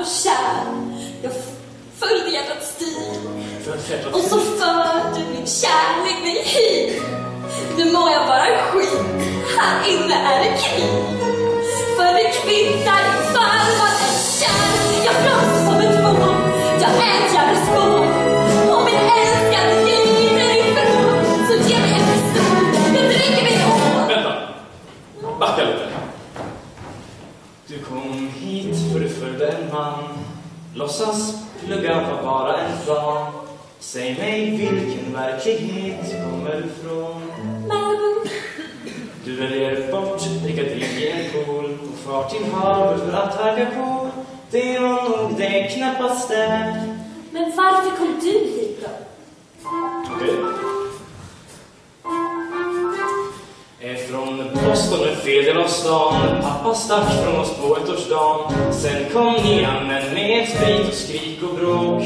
och kär. Jag följde hjärtats stil. Och så förde min kärlek mig hit. Nu mår jag bara skit. Här inne är det krig. För det kvittar ifall man är kär. Kom hit för du följde en man. Låtsas plugga var bara en plan. Säg mig vilken verklighet kommer du från? Malibu. Du väljer bort dricka drink i en pool och far till havet för att verka cool. Det var nog det knappaste. Men varför kom du hit då? Okej. Pappa stack från oss på ettårsdagen. Sen kom nya män med sprit och skrik och bråk.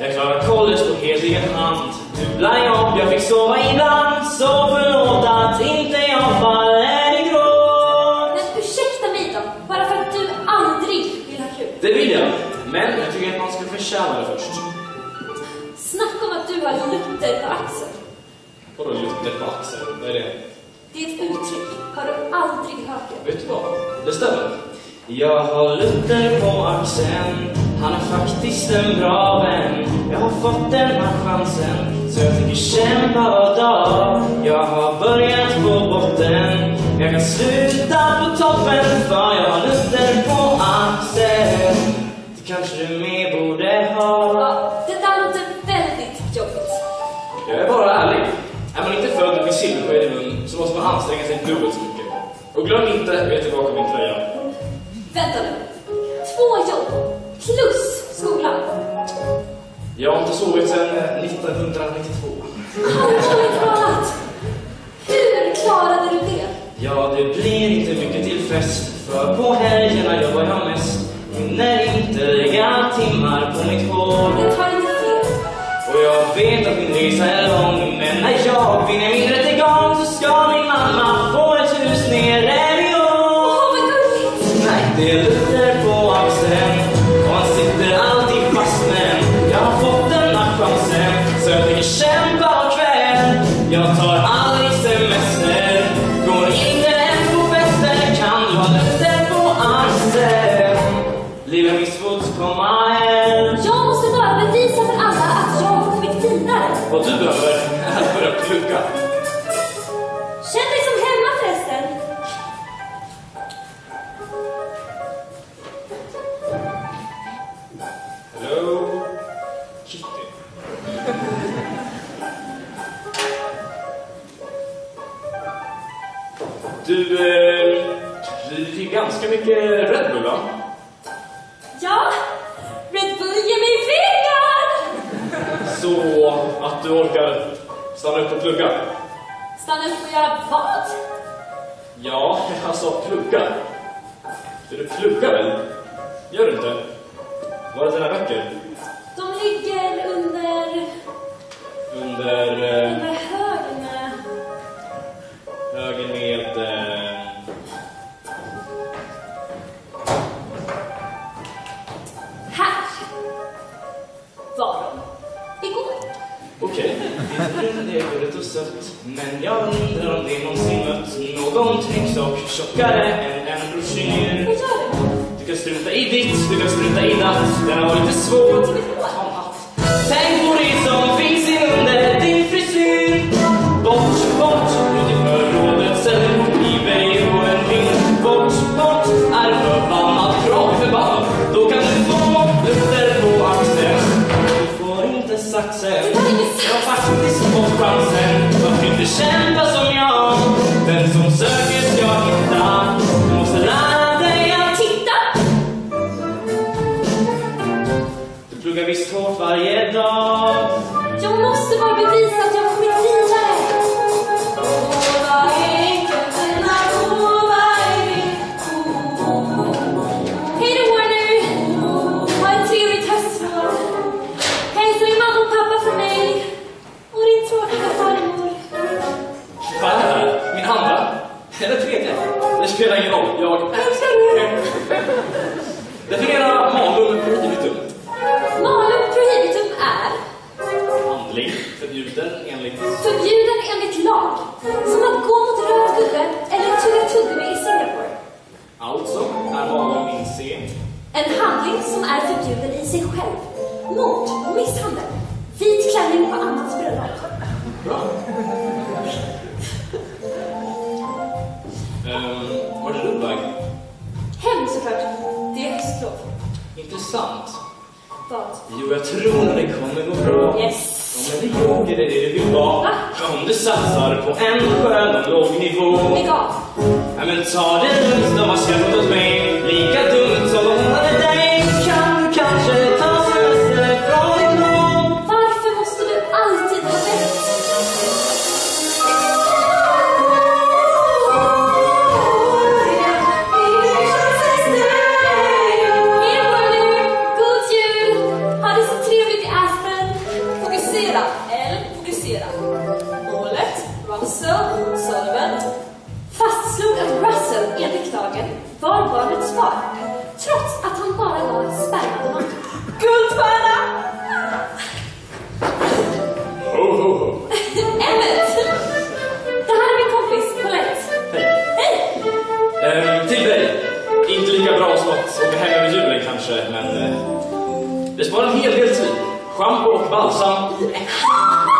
Jag klarade college på helt egen hand. Dubbla jobb, jag fick sova ibland. Så förlåt att inte jag faller i gråt. Men ursäkta mig då, bara för att du aldrig vill ha kul. Det vill jag. Men jag tycker att man ska förtjäna det först. Snacka om att du har Luther på axeln. Vadå Luther på axeln? Vad är det? Det är ett uttryck. Har du aldrig hört det? Vet du vad? Det stämmer. Jag har Luther på axeln. Han är faktiskt en bra vän. Jag har fått den här chansen. Så jag tänker kämpa var dag. Jag har börjat på botten. Jag kan sluta på toppen. För jag har Luther på axeln. Det kanske du med borde ha. Ja, det där låter väldigt jobbigt. Jag är bara ärlig. Är man inte född med silversked i så måste man anstränga sig dubbelt så mycket. Och glöm inte, jag är tillbaka min tröja. Vänta nu. Två jobb plus skolan. Jag har inte sovit sedan eh, 1992. Allvarligt talat. Hur klarade du det? Ja, det blir inte mycket till fest. För på helgerna jobbar jag mest. Hinner inte lägga timmar på mitt hår. Jag vet att min resa är lång. Men när jag vinner min rättegång så ska min mamma få ett hus nere ganska mycket Red Bull, va? Ja, Red Bull ger mig pengar! Så att du orkar stanna upp och plugga? Stanna upp och göra vad? Ja, jag sa plugga. För du pluggar väl? Gör du inte? Var är dina böcker? De ligger under... Under eh, under Men jag undrar om det någonsin mött någon trycksak tjockare än en broschyr du? Du kan strunta i ditt, du kan strunta i datt Den har varit lite svår Intressant. Vad? Jo, jag tror det kommer gå bra. Yes. Ja, men det gjorde det, du vill vara. Om du satsar på en skön och låg nivå. Lägg av. Ja, men ta det lugnt, de har skrattat åt mig. Lika dumt var barnets far, trots att han bara var spermadonant. Guldstjärna! Ho, ho, ho. Emmet! Det här är min kompis, Colette. Hej. Hej! Ehm, till dig. Inte lika bra som att åka hem över julen kanske, men eh, det sparar en hel del tid. Schampo och balsam i ett.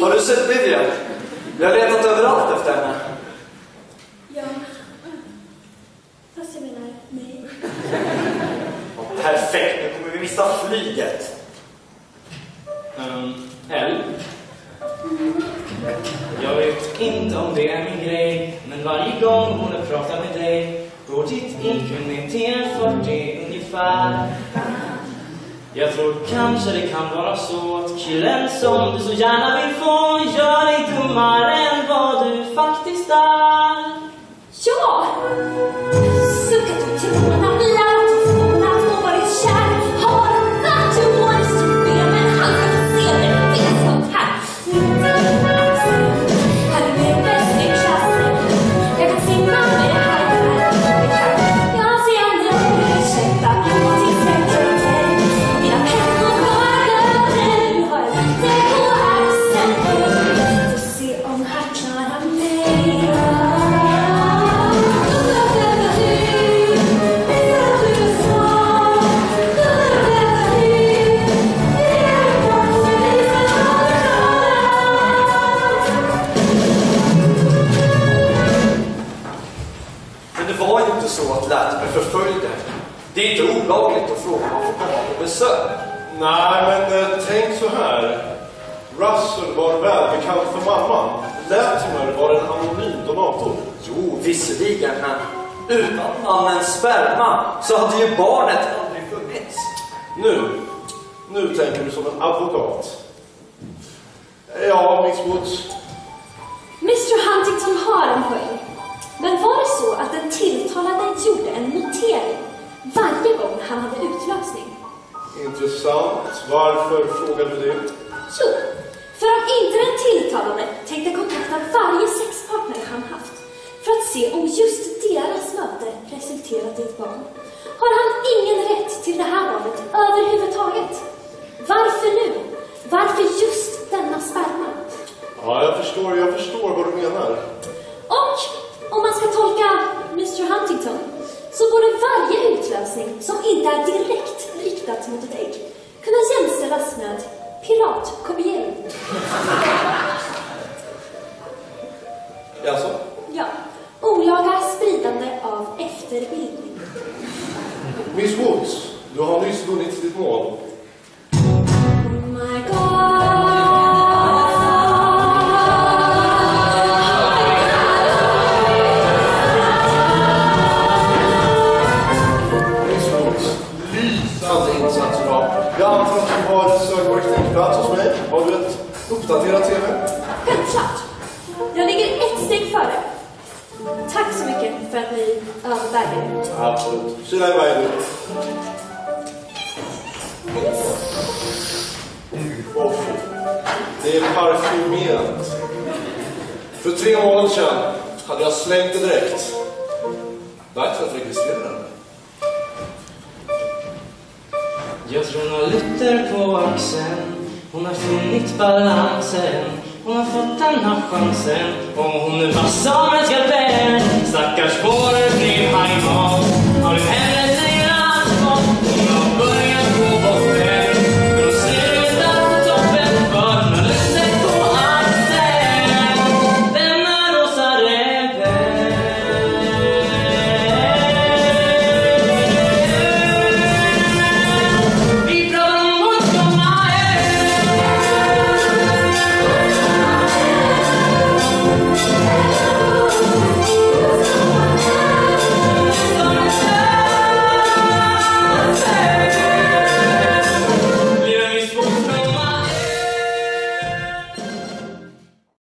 Har du sett Vivian? Jag har letat överallt efter henne. Ja. Fast jag menar, nej. Oh, perfekt, nu kommer vi missa flyget. Um, L. Jag vet inte om det är min grej, men varje gång hon har pratat med dig går ditt IQ ner till en 40 ungefär. Jag tror kanske det kan vara så att killen som du så gärna vill få gör dig dummare än vad du faktiskt är. Ja! På besök. Nej, men eh, tänk så här. Russell var välbekant för mamman. Latimer var en anonym donator. Jo, visserligen, men utan mannens sperma så hade ju barnet aldrig funnits. Nu, nu tänker du som en advokat. Ja, Miss Woods. Mr Huntington har en poäng. Men var det så att den tilltalade gjorde en notering varje gång han hade utlösning? Intressant. Varför frågar du det? Jo, för om inte den tilltalade tänkte kontakta varje sexpartner han haft för att se om just deras möte resulterat i ett barn, har han ingen rätt till det här barnet överhuvudtaget. Varför nu? Varför just denna sperma? Ja, jag förstår, jag förstår vad du menar. Och om man ska tolka Mr Huntington så borde varje utlösning som inte är direkt riktat mot ett ägg kunna jämställas med piratkopiering. Uppdaterat CV? Självklart. Jag ligger ett steg före. Tack så mycket för att ni överväger. Absolut. Kila. Åh, fy. Det är parfymerat. För tre månader sedan hade jag slängt det direkt. Dags att registrera den. Jag tror hon har Luther på axeln hon har funnit balansen. Hon har fått den här chansen. Och hon är vass som en skalpell. Stackars barn